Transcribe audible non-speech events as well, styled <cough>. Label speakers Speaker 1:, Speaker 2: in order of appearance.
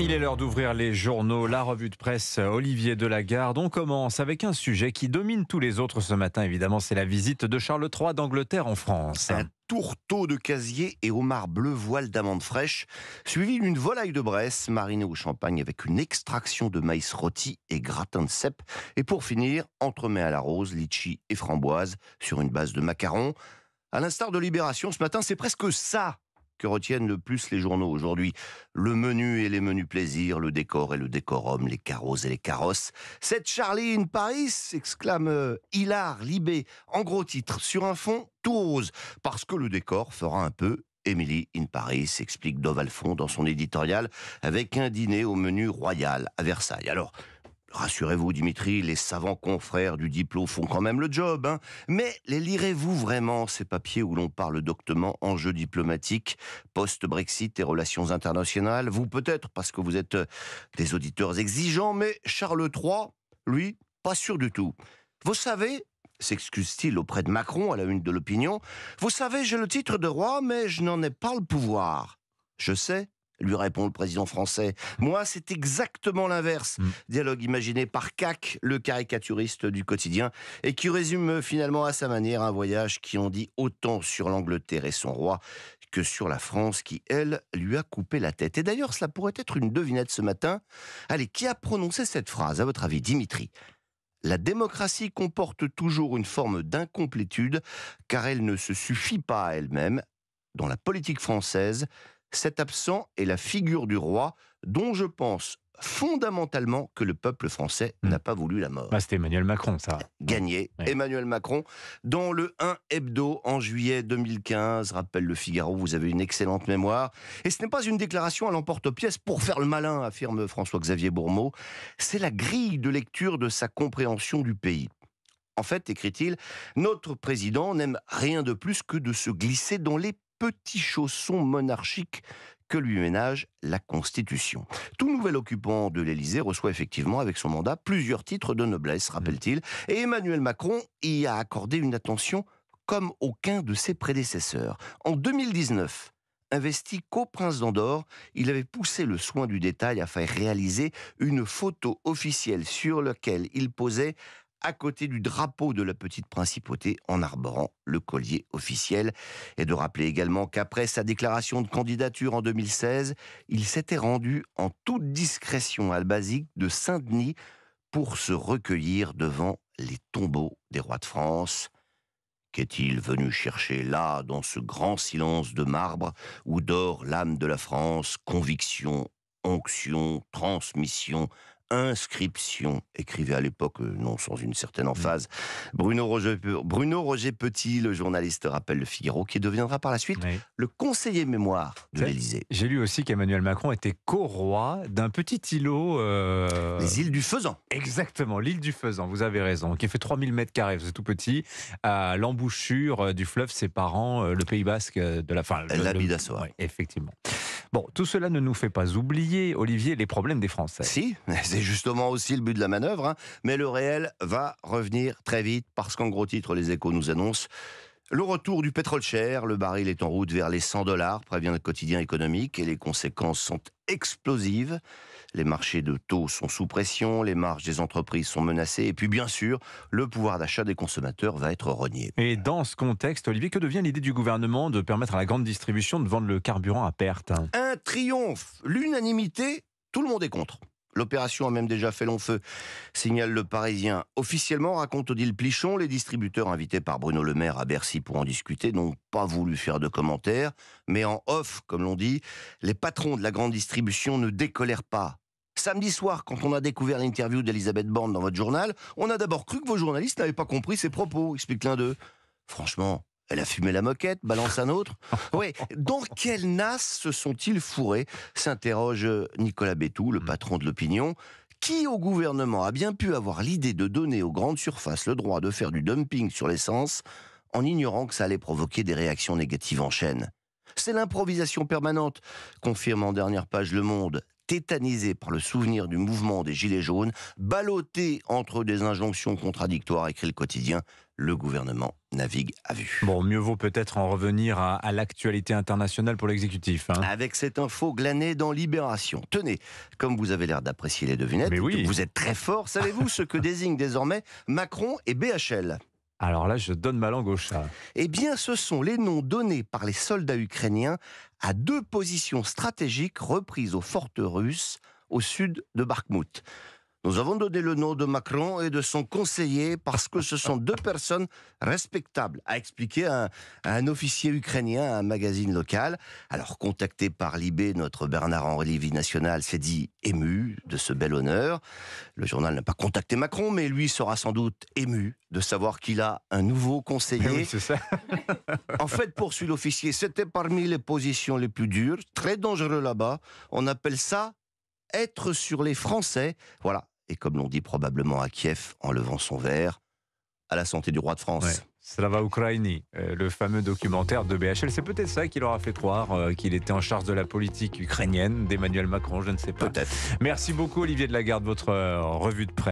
Speaker 1: Il est l'heure d'ouvrir les journaux, la revue de presse Olivier Delagarde. On commence avec un sujet qui domine tous les autres ce matin, évidemment, c'est la visite de Charles III d'Angleterre en France.
Speaker 2: Un tourteau de casier et homard bleu voile d'amandes fraîches, suivi d'une volaille de Bresse marinée au champagne avec une extraction de maïs rôti et gratin de cèpe. Et pour finir, entremets à la rose, litchi et framboise sur une base de macarons. À l'instar de Libération, ce matin, c'est presque ça que retiennent le plus les journaux aujourd'hui. Le menu et les menus plaisirs, le décor et le décorum, les carrosses et les carrosses. Cette Charlie in Paris exclame euh, Hilar Libé en gros titre sur un fond tout rose parce que le décor fera un peu Emily in Paris, explique Dovalfond dans son éditorial, avec un dîner au menu royal à Versailles. Alors, Rassurez-vous, Dimitri, les savants confrères du diplôme font quand même le job. Hein. Mais les lirez-vous vraiment, ces papiers où l'on parle doctement enjeux diplomatiques, post-Brexit et relations internationales? Vous peut-être, parce que vous êtes euh, des auditeurs exigeants, mais Charles III, lui, pas sûr du tout. Vous savez, s'excuse-t-il auprès de Macron à la une de l'opinion, vous savez, j'ai le titre de roi, mais je n'en ai pas le pouvoir. Je sais, lui répond le président français. Moi, c'est exactement l'inverse. Mm. Dialogue imaginé par CAC, le caricaturiste du quotidien, et qui résume finalement à sa manière un voyage qui en dit autant sur l'Angleterre et son roi que sur la France qui, elle, lui a coupé la tête. Et d'ailleurs, cela pourrait être une devinette ce matin. Allez, qui a prononcé cette phrase, à votre avis, Dimitri? La démocratie comporte toujours une forme d'incomplétude, car elle ne se suffit pas à elle-même. Dans la politique française, cet absent est la figure du roi dont je pense fondamentalement que le peuple français hmm. n'a pas voulu la mort.
Speaker 1: Bah, C'était Emmanuel Macron, ça.
Speaker 2: Gagné. Emmanuel Macron, dans le 1 hebdo en juillet 2015, rappelle le Figaro, vous avez une excellente mémoire. Et ce n'est pas une déclaration à l'emporte-pièce pour faire le malin, affirme François-Xavier Bourmeau. C'est la grille de lecture de sa compréhension du pays. En fait, écrit-il, notre président n'aime rien de plus que de se glisser dans les petits chaussons monarchiques que lui ménage la Constitution. Tout nouvel occupant de l'Élysée reçoit effectivement avec son mandat plusieurs titres de noblesse, rappelle-t-il, et Emmanuel Macron y a accordé une attention comme aucun de ses prédécesseurs. En 2019, investi co-prince d'Andorre, il avait poussé le soin du détail à faire réaliser une photo officielle sur laquelle il posait à côté du drapeau de la petite principauté en arborant le collier officiel. Et de rappeler également qu'après sa déclaration de candidature en 2016, il s'était rendu en toute discrétion à la basique de Saint-Denis pour se recueillir devant les tombeaux des rois de France. Qu'est-il venu chercher là, dans ce grand silence de marbre où dort l'âme de la France, conviction, onction, transmission, inscription, écrivait à l'époque, euh, non sans une certaine emphase, Bruno Roger, Bruno Roger Petit, le journaliste rappelle le Figaro, qui deviendra par la suite le conseiller mémoire de l'Élysée.
Speaker 1: J'ai lu aussi qu'Emmanuel Macron était co-roi d'un petit îlot.
Speaker 2: Euh, Les îles du Faisan.
Speaker 1: Exactement, l'île du Faisan, vous avez raison, qui fait 3000 mètres carrés, c'est tout petit, à l'embouchure euh, du fleuve séparant le Pays Basque de la fin.
Speaker 2: La
Speaker 1: le, effectivement. Bon, tout cela ne nous fait pas oublier, Olivier, les problèmes des Français.
Speaker 2: Si, c'est justement aussi le but de la manœuvre, hein. mais le réel va revenir très vite parce qu'en gros titre, les échos nous annoncent le retour du pétrole cher, le baril est en route vers les 100 dollars, prévient le quotidien économique, et les conséquences sont explosives. Les marchés de taux sont sous pression, les marges des entreprises sont menacées, et puis bien sûr, le pouvoir d'achat des consommateurs va être rogné.
Speaker 1: Et dans ce contexte, Olivier, que devient l'idée du gouvernement de permettre à la grande distribution de vendre le carburant à perte?
Speaker 2: Un triomphe, l'unanimité, tout le monde est contre. L'opération a même déjà fait long feu, signale le Parisien. Officiellement, raconte Odile Plichon, les distributeurs invités par Bruno Le Maire à Bercy pour en discuter n'ont pas voulu faire de commentaires, mais en off, comme l'on dit, les patrons de la grande distribution ne décolèrent pas. Samedi soir, quand on a découvert l'interview d'Elisabeth Borne dans votre journal, on a d'abord cru que vos journalistes n'avaient pas compris ses propos, explique l'un d'eux. Franchement, elle a fumé la moquette, balance un autre. <laughs> Oui, dans quelle nasse se sont-ils fourrés s'interroge Nicolas Bétou, le mm. patron de l'opinion. Qui au gouvernement a bien pu avoir l'idée de donner aux grandes surfaces le droit de faire du dumping sur l'essence en ignorant que ça allait provoquer des réactions négatives en chaîne C'est l'improvisation permanente, confirme en dernière page Le Monde, tétanisé par le souvenir du mouvement des Gilets jaunes, ballotté entre des injonctions contradictoires, écrit le quotidien, le gouvernement navigue à vue.
Speaker 1: Bon, mieux vaut peut-être en revenir à, à l'actualité internationale pour l'exécutif. hein.
Speaker 2: Avec cette info glanée dans Libération. Tenez, comme vous avez l'air d'apprécier les devinettes,
Speaker 1: Mais oui.
Speaker 2: vous êtes très fort, savez-vous ce que désignent <laughs> désormais Macron et BHL
Speaker 1: Alors là, je donne ma langue au chat.
Speaker 2: Eh bien, ce sont les noms donnés par les soldats ukrainiens à deux positions stratégiques reprises aux fortes russes au sud de Bakhmut. Nous avons donné le nom de Macron et de son conseiller parce que ce sont deux personnes respectables, a expliqué un, un officier ukrainien à un magazine local. Alors, contacté par Libé, notre Bernard-Henri Lévy national s'est dit ému de ce bel honneur. Le journal n'a pas contacté Macron, mais lui sera sans doute ému de savoir qu'il a un nouveau conseiller.
Speaker 1: Oui, c'est ça. <laughs>
Speaker 2: En fait, poursuit l'officier, c'était parmi les positions les plus dures, très dangereux là-bas. On appelle ça être sur les Français. Voilà. Et comme l'on dit probablement à Kiev en levant son verre, à la santé du roi de France.
Speaker 1: Ouais. Slava Ukraini, euh, le fameux documentaire de BHL. C'est peut-être ça qui leur a fait croire euh, qu'il était en charge de la politique ukrainienne d'Emmanuel Macron, je ne sais pas.
Speaker 2: Peut-être.
Speaker 1: Merci beaucoup Olivier de Lagarde, votre euh, revue de presse.